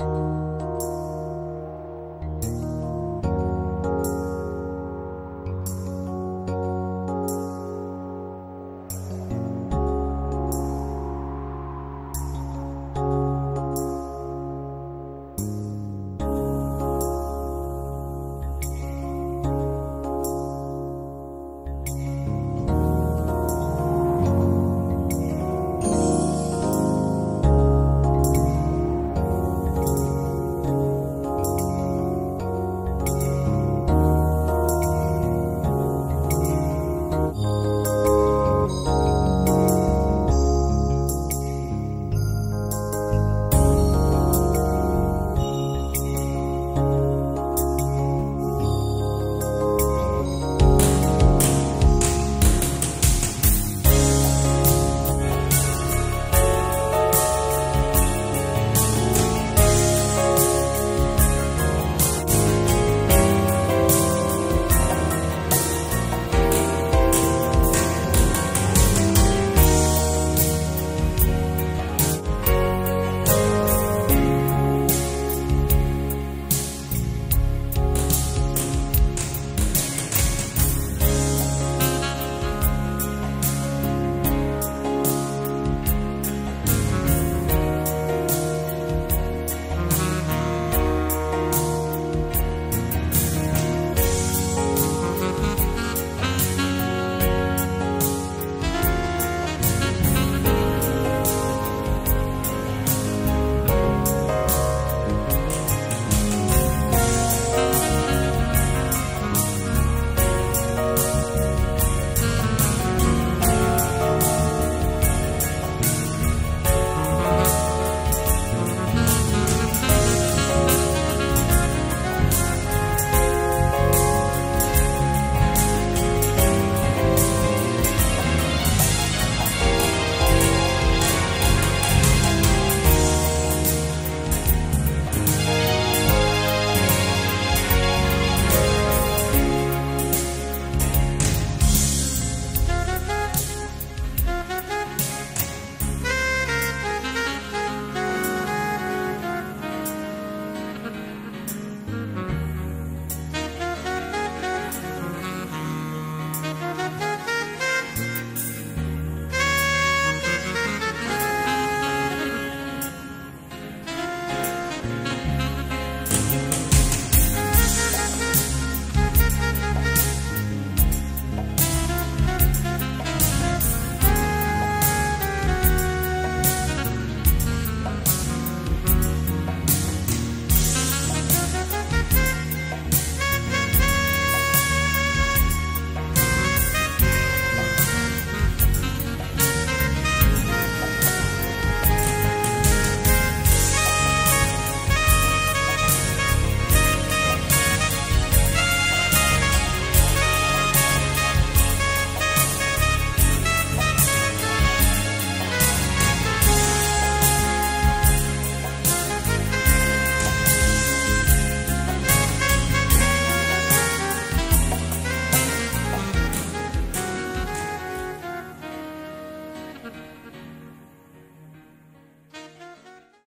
you